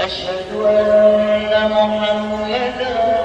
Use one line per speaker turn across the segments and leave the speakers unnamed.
أشهد أن محمدا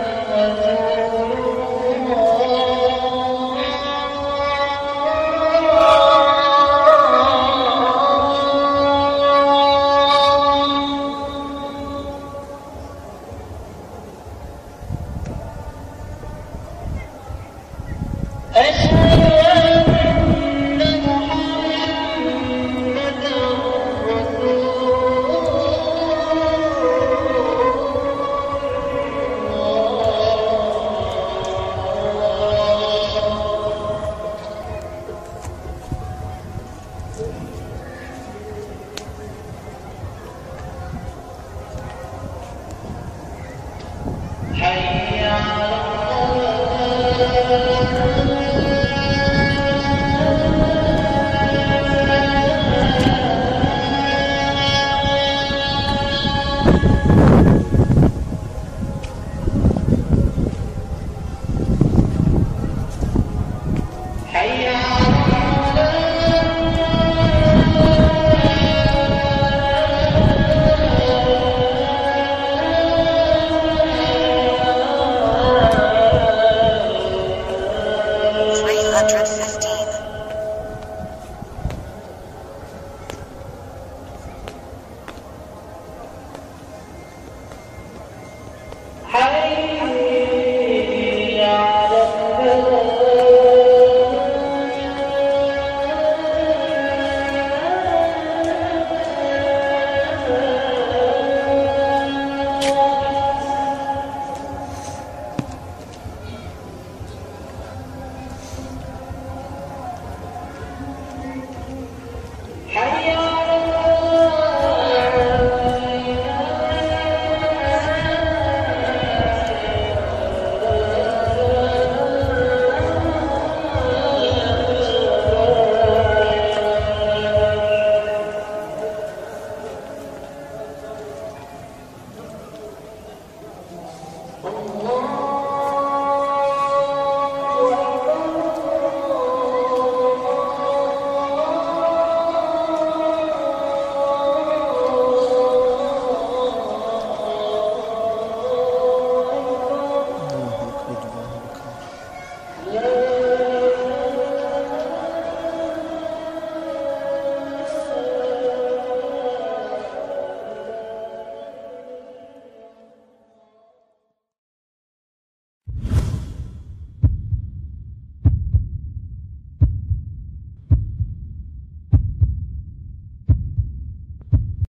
Hey!